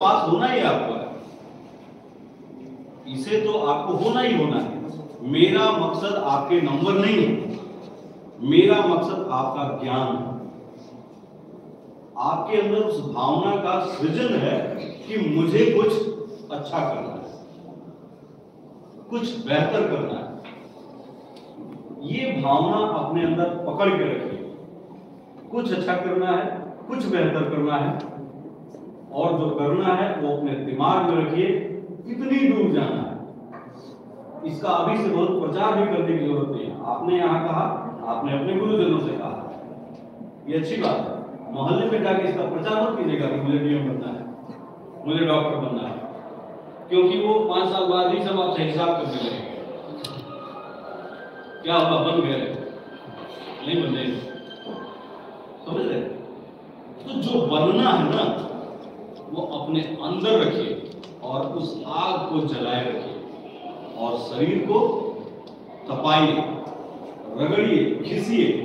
पास होना ही आपको इसे तो आपको होना ही होना है। मेरा मकसद आपके नंबर नहीं है। मेरा मकसद आपका ज्ञान आपके अंदर उस भावना का सृजन है कि मुझे कुछ अच्छा करना है। कुछ बेहतर करना है। ये भावना अपने अंदर पकड़ के रखिए। कुछ अच्छा करना है, कुछ बेहतर करना है। और जो करना है, वो अपने दिमाग में रखिए कितनी दूर जाना है। इसका अभी से बहुत प्रचार भी करने की ज़रूरत नहीं है। आपने यहाँ कहा, आपने अपने गुरुजनों से कहा। ये अच्छी बात है। मोहल्ले में जाके इसका प्रचार मत कीजिएगा कि मुझे डीएम बनना है, मुझे डॉक्टर बनना है। क्योंकि वो पाँच साल बाद ही सब आपसे हिसाब करने लगेंगे क्या हुआ, बन गए? नहीं बन गए समझ रहे? तो जो बनना है ना वो अपने अंदर रखिए और उस आग को जलाए रखिए। और शरीर को तपाइए, रगड़िए, घिसिए।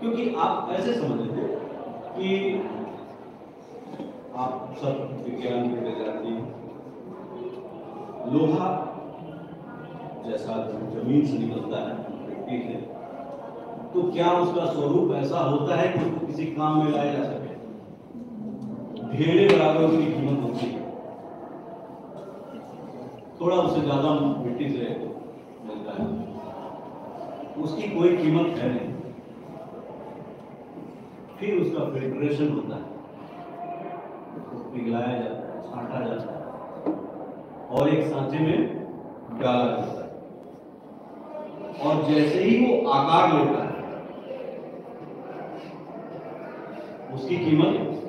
क्योंकि आप ऐसे समझ लेते कि आप सब विज्ञान के विद्यार्थी लोहा जैसा ज़मीन से निकलता है, मिट्टी से। तो क्या उसका स्वरूप ऐसा होता है कि उसको किसी काम में लाया जा सके? ढेरे बराबर उसकी कीमत होती है। थोड़ा उससे ज़्यादा मिट्टी से मिलता है। उसकी कोई कीमत है नहीं। फिर उसका फिल्ट्रेशन होता है। उसको पिघलाया जाता है, छांटा जाता है। और एक सांचे में डाला जाता है। और जैसे ही वो आकार लेता है, उसकी कीमत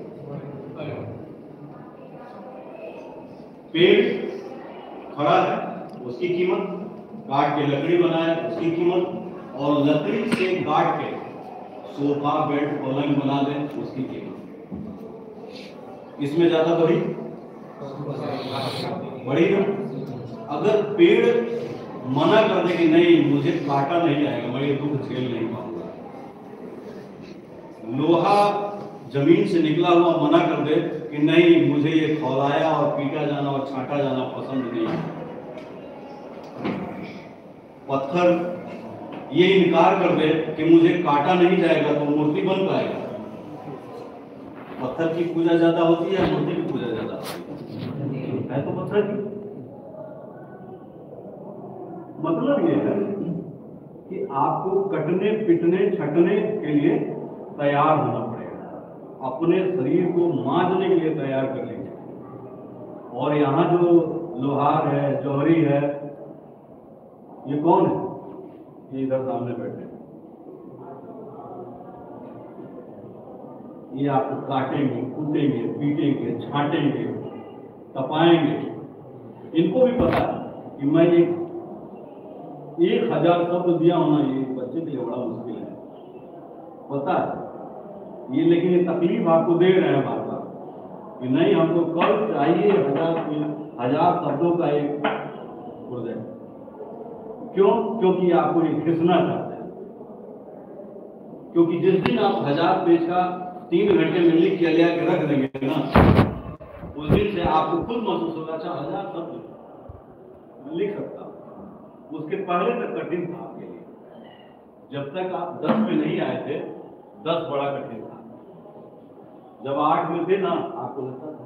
पेड़ खड़ा है, उसकी कीमत काट के लकड़ी बनाया उसकी कीमत, और लकड़ी से काट के सोफा, बेड, पलंग बना दे, उसकी कीमत। इसमें ज़्यादा बढ़ी बढ़ी ना। अगर पेड़ मना कर दे कि नहीं, मुझे काटा नहीं जाएगा, मैं ये दुख झेल नहीं पाऊँगा। लोहा ज़मीन से निकला हुआ मना कर दे कि नहीं, मुझे ये खौलाया और पीटा जाना और छांटा जाना पसंद नहीं है। पत्थर ये इनकार कर दे कि मुझे काटा नहीं जाएगा तो मूर्ति बन पाएगा। पत्थर की पूजा ज़्यादा होती है मूर्ति की पूजा ज़्यादा है तो पत्थर की। मतलब ये है कि आपको कटने, पिटने, छटने के लिए तैयार होना अपने शरीर को मांझने के लिए तैयार कर लेंगे। और यहाँ जो लोहार है, जौहरी है, ये कौन है? ये इधर सामने बैठे ये आपको काटेंगे, कूटेंगे, पीटेंगे, छाटेंगे, तपाएँगे। इनको भी पता है कि मैं एक एक हज़ार शब्द दिया होना ये बच्चे के लिए बड़ा मुश्किल है। पता है? ये लेकिन ये तकलीफ़ आपको दे रहे हैं बार बार कि नहीं, हमको कल चाहिए हज़ार हज़ार शब्दों का एक प्रोजेक्ट क्यों? क्योंकि आपको ये घिसना चाहते हैं। क्योंकि जिस दिन आप हज़ार पेज का तीन घंटे में लिख के लिया के रख देंगे ना, उस दिन से आपको खुद महसूस होगा अच्छा हज़ार शब्द लिख सकता उसके पहले तक कठिन था आपके लिए। जब तक आप दस में नहीं आए थे दस बड़ा कठिन था जब आठ में थे ना, आपको लगता था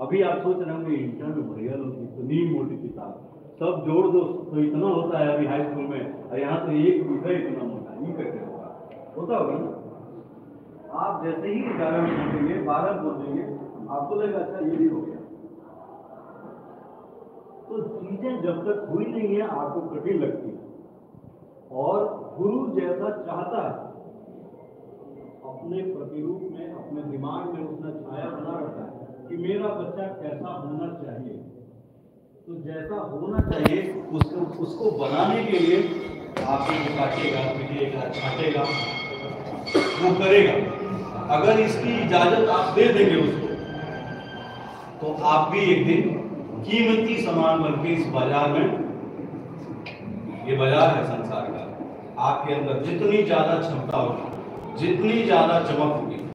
अभी आप सोच रहे होंगे, इंटर में बढ़िया लोग इतनी मोटी किताब। सब जोड़ दो तो इतना होता है अभी हाई स्कूल में। और यहाँ तो एक विषय इतना मोटा, ये कैसे होगा। होता होगा ना? आप जैसे ही ग्यारह में पहुँचेंगे बारह पहुँचेंगे आपको लगेगा अच्छा ये भी हो गया। तो चीज़ें जब तक हुई नहीं है, आपको कठिन लगती है। और गुरु जैसा चाहता है। अपने प्रतिरूप में, अपने दिमाग में उसने छाया बना रखा है कि मेरा बच्चा कैसा होना चाहिए। तो जैसा होना चाहिए, उसको उसको बनाने के लिए आपको काटेगा, पीटेगा, छाटेगा, वो करेगा। अगर इसकी इजाज़त आप दे देंगे उसको तो आप भी एक दिन कीमती सामान बन के इस बाज़ार में ये बाज़ार है संसार का। आपके अंदर जितनी ज़्यादा क्षमता होगी, जितनी ज़्यादा चमक होगी